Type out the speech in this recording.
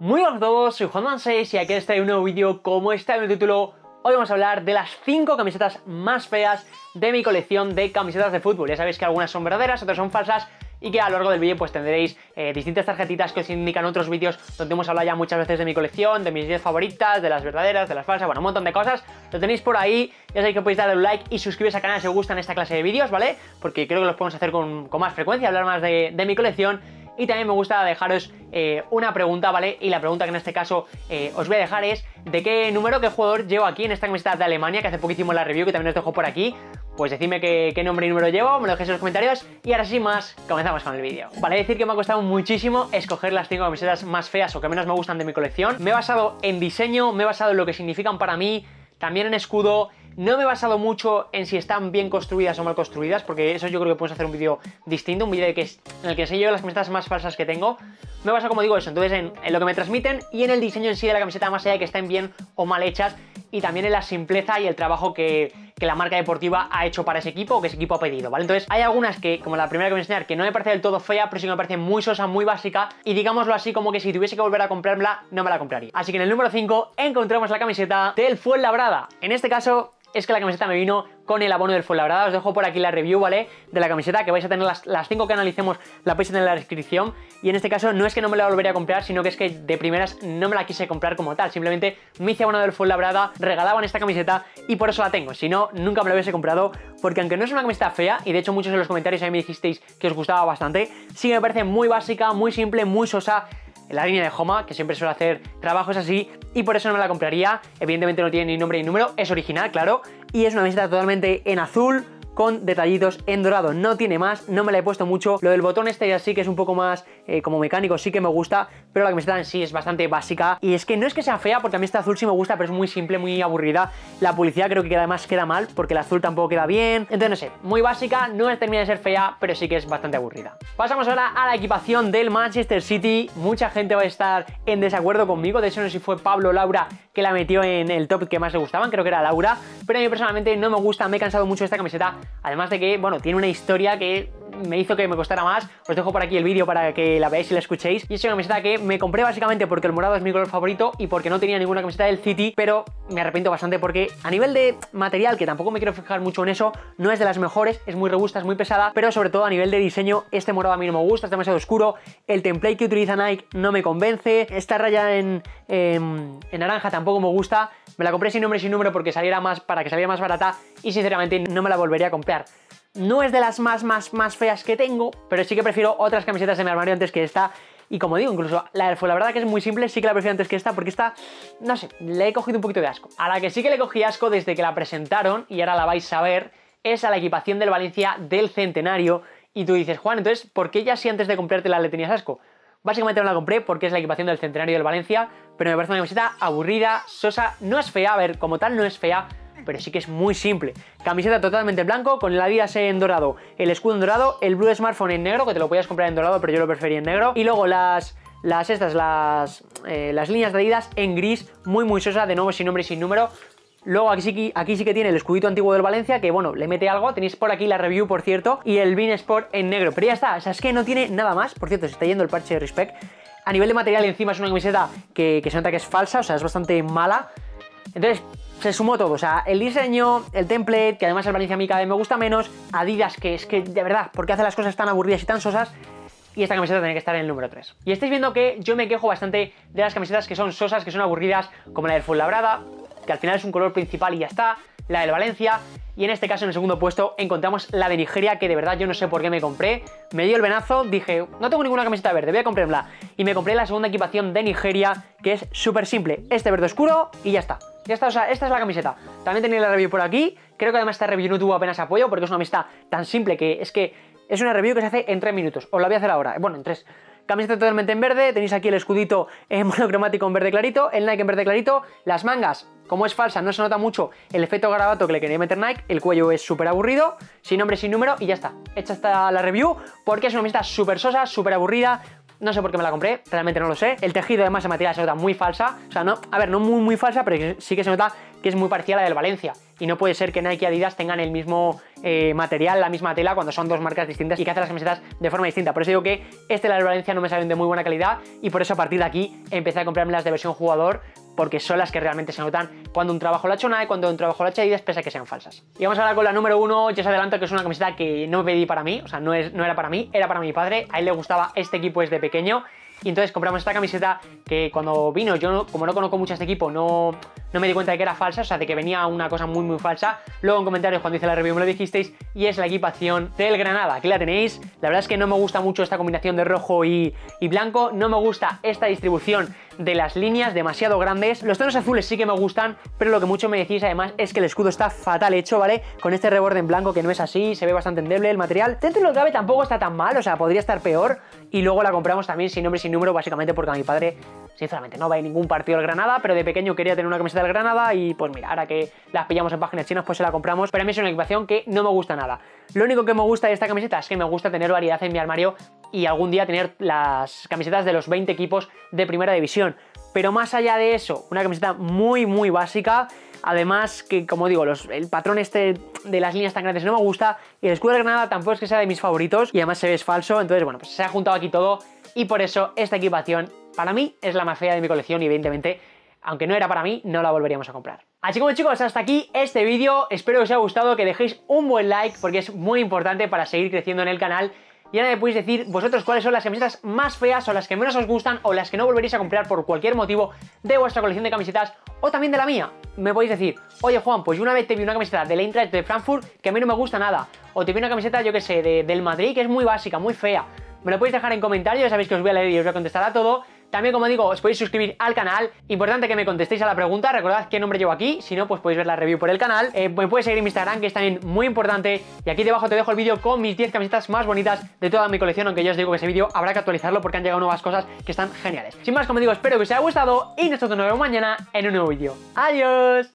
Muy buenas a todos, soy Juan6 y aquí está un nuevo vídeo como está en el título. Hoy vamos a hablar de las 5 camisetas más feas de mi colección de camisetas de fútbol. Ya sabéis que algunas son verdaderas, otras son falsas y que a lo largo del vídeo pues tendréis eh, distintas tarjetitas que os indican otros vídeos donde hemos hablado ya muchas veces de mi colección, de mis 10 favoritas, de las verdaderas, de las falsas, bueno, un montón de cosas. Lo tenéis por ahí, ya sabéis que podéis darle un like y suscribiros al canal si os gustan esta clase de vídeos, ¿vale? Porque creo que los podemos hacer con, más frecuencia, hablar más de, de mi colección y también me gusta dejaros eh, una pregunta, ¿vale? Y la pregunta que en este caso eh, os voy a dejar es ¿de qué número, qué jugador llevo aquí en esta camiseta de Alemania? Que hace poco hicimos la review, que también os dejo por aquí. Pues decidme qué, nombre y número llevo, me lo dejéis en los comentarios y ahora sí más, comenzamos con el vídeo. Vale, decir que me ha costado muchísimo escoger las 5 camisetas más feas o que menos me gustan de mi colección. Me he basado en diseño, me he basado en lo que significan para mí, también en escudo no me he basado mucho en si están bien construidas o mal construidas, porque eso yo creo que podemos hacer un vídeo distinto, un vídeo en el que enseño las camisetas más falsas que tengo. Me he basado, como digo, eso, entonces en, lo que me transmiten y en el diseño en sí de la camiseta, más allá de que estén bien o mal hechas, y también en la simpleza y el trabajo que, que la marca deportiva ha hecho para ese equipo o que ese equipo ha pedido, ¿vale? Entonces hay algunas que, como la primera que voy a enseñar, que no me parece del todo fea, pero sí que me parece muy sosa, muy básica y digámoslo así como que si tuviese que volver a comprarla, no me la compraría. Así que en el número 5 encontramos la camiseta del Fuenlabrada. En este caso es que la camiseta me vino con el abono del Fuenlabrada. Os dejo por aquí la review, ¿vale? De la camiseta, que vais a tener las, las cinco que analicemos, la podéis tener en la descripción. Y en este caso no es que no me la volvería a comprar, sino que es que de primeras no me la quise comprar como tal. Simplemente me hice abono del Fuenlabrada, regalaban esta camiseta y por eso la tengo. Si no, nunca me la hubiese comprado, porque aunque no es una camiseta fea, y de hecho muchos en los comentarios ahí me dijisteis que os gustaba bastante, sí que me parece muy básica, muy simple, muy sosa en la línea de Homa, que siempre suele hacer trabajos así, y por eso no me la compraría. Evidentemente no tiene ni nombre ni número, es original, claro, y es una camiseta totalmente en azul, con detallitos en dorado. No tiene más, no me la he puesto mucho. Lo del botón este así que es un poco más eh, como mecánico, sí que me gusta, pero la camiseta en sí es bastante básica. Y es que no es que sea fea, porque a mí esta azul sí me gusta, pero es muy simple, muy aburrida. La publicidad creo que además queda mal, porque el azul tampoco queda bien. Entonces no sé, muy básica, no termina de ser fea, pero sí que es bastante aburrida. Pasamos ahora a la equipación del Manchester City. Mucha gente va a estar en desacuerdo conmigo, de hecho no sé si fue Pablo Laura que la metió en el top que más le gustaban, creo que era Laura, pero a mí personalmente no me gusta, me he cansado mucho esta camiseta, además de que, bueno, tiene una historia que me hizo que me costara más. Os dejo por aquí el vídeo para que la veáis y la escuchéis. Y es una camiseta que me compré básicamente porque el morado es mi color favorito y porque no tenía ninguna camiseta del City, pero me arrepiento bastante porque a nivel de material, que tampoco me quiero fijar mucho en eso, no es de las mejores, es muy robusta, es muy pesada, pero sobre todo a nivel de diseño, este morado a mí no me gusta, es demasiado oscuro, el template que utiliza Nike no me convence, esta raya en, en, naranja tampoco me gusta, me la compré sin nombre sin número porque saliera más, para que saliera más barata y sinceramente no me la volvería a comprar. No es de las más, más, más feas que tengo, pero sí que prefiero otras camisetas de mi armario antes que esta. Y como digo, incluso la fue la verdad que es muy simple, sí que la prefiero antes que esta, porque esta, no sé, le he cogido un poquito de asco. A la que sí que le cogí asco desde que la presentaron, y ahora la vais a ver, es a la equipación del Valencia del Centenario. Y tú dices, Juan, entonces, ¿por qué ya si antes de comprártela le tenías asco? Básicamente no la compré porque es la equipación del Centenario del Valencia, pero me parece una camiseta aburrida, sosa, no es fea, a ver, como tal no es fea, pero sí que es muy simple. Camiseta totalmente blanco, con el Adidas en dorado, el escudo en dorado, el Blue Smartphone en negro, que te lo podías comprar en dorado, pero yo lo prefería en negro, y luego las las estas, las, eh, las líneas de Adidas en gris, muy muy sosa, de nuevo sin nombre y sin número. Luego aquí sí, aquí sí que tiene el escudito antiguo del Valencia, que bueno, le mete algo, tenéis por aquí la review, por cierto, y el Bean Sport en negro, pero ya está, o sea, es que no tiene nada más, por cierto, se está yendo el parche de Respect. A nivel de material encima es una camiseta que, que se nota que es falsa, o sea, es bastante mala. Entonces, se sumó todo, o sea, el diseño, el template, que además el Valencia cada vez me gusta menos, Adidas, que es que de verdad, porque hace las cosas tan aburridas y tan sosas, y esta camiseta tiene que estar en el número 3. Y estáis viendo que yo me quejo bastante de las camisetas que son sosas, que son aburridas, como la del Fuenlabrada, que al final es un color principal y ya está, la del Valencia, y en este caso en el segundo puesto encontramos la de Nigeria, que de verdad yo no sé por qué me compré, me dio el venazo, dije, no tengo ninguna camiseta verde, voy a comprarla, y me compré la segunda equipación de Nigeria, que es súper simple, este verde oscuro, y ya está. Ya esta es la camiseta. También tenía la review por aquí. Creo que además esta review no tuvo apenas apoyo porque es una camiseta tan simple que es que es una review que se hace en 3 minutos. Os la voy a hacer ahora. Bueno, en 3. Camiseta totalmente en verde, tenéis aquí el escudito en monocromático en verde clarito, el Nike en verde clarito, las mangas, como es falsa, no se nota mucho el efecto garabato que le quería meter Nike, el cuello es súper aburrido, sin nombre, sin número y ya está. Hecha está la review porque es una camiseta súper sosa, súper aburrida, no sé por qué me la compré, realmente no lo sé. El tejido además de material se nota muy falsa, o sea, no, a ver, no muy muy falsa, pero sí que se nota que es muy parecida a la del Valencia. y no puede ser que Nike y Adidas tengan el mismo eh, material, la misma tela, cuando son dos marcas distintas y que hacen las camisetas de forma distinta. Por eso digo que este de Valencia no me salen de muy buena calidad y por eso a partir de aquí empecé a comprarme las de versión jugador porque son las que realmente se notan cuando un trabajo lo ha hecho cuando un trabajo lo ha hecho Adidas, pese a que sean falsas. Y vamos a hablar con la número uno, ya os adelanto que es una camiseta que no pedí para mí, o sea, no, es, no era para mí, era para mi padre, a él le gustaba este equipo desde pequeño y entonces compramos esta camiseta que cuando vino, yo como no conozco mucho este equipo, no, no me di cuenta de que era falsa, o sea, de que venía una cosa muy muy falsa. Luego en comentarios cuando hice la review me lo dijisteis y es la equipación del Granada. Aquí la tenéis. La verdad es que no me gusta mucho esta combinación de rojo y, blanco, no me gusta esta distribución de las líneas demasiado grandes. Los tonos azules sí que me gustan, pero lo que mucho me decís además es que el escudo está fatal hecho, ¿vale? Con este reborde en blanco que no es así, se ve bastante endeble el material. Dentro de lo cabe tampoco está tan mal, o sea, podría estar peor. Y luego la compramos también sin nombre sin número, básicamente porque a mi padre, sinceramente, no va a ningún partido del Granada, pero de pequeño quería tener una camiseta del Granada y pues mira, ahora que las pillamos en páginas chinas, pues se la compramos. Pero a mí es una equipación que no me gusta nada. Lo único que me gusta de esta camiseta es que me gusta tener variedad en mi armario y algún día tener las camisetas de los 20 equipos de primera división. Pero más allá de eso, una camiseta muy, muy básica. Además, que como digo, el patrón este de las líneas tan grandes no me gusta. Y el escudo de Granada tampoco es que sea de mis favoritos. Y además se ve es falso. Entonces, bueno, pues se ha juntado aquí todo. Y por eso esta equipación, para mí, es la más fea de mi colección. Y evidentemente, aunque no era para mí, no la volveríamos a comprar. Así como chicos, hasta aquí este vídeo. Espero que os haya gustado, que dejéis un buen like, porque es muy importante para seguir creciendo en el canal. Y ahora me podéis decir vosotros cuáles son las camisetas más feas o las que menos os gustan o las que no volveréis a comprar por cualquier motivo de vuestra colección de camisetas o también de la mía. Me podéis decir, oye Juan, pues yo una vez te vi una camiseta del Eintracht de Frankfurt que a mí no me gusta nada. O te vi una camiseta, yo que sé, del Madrid que es muy básica, muy fea. Me lo podéis dejar en comentarios, ya sabéis que os voy a leer y os voy a contestar a todo. También, como digo, os podéis suscribir al canal. Importante que me contestéis a la pregunta. Recordad qué nombre llevo aquí. Si no, pues podéis ver la review por el canal. Eh, me puedes seguir en mi Instagram, que es también muy importante. Y aquí debajo te dejo el vídeo con mis 10 camisetas más bonitas de toda mi colección. Aunque yo os digo que ese vídeo habrá que actualizarlo porque han llegado nuevas cosas que están geniales. Sin más, como digo, espero que os haya gustado. Y nosotros nos vemos mañana en un nuevo vídeo. ¡Adiós!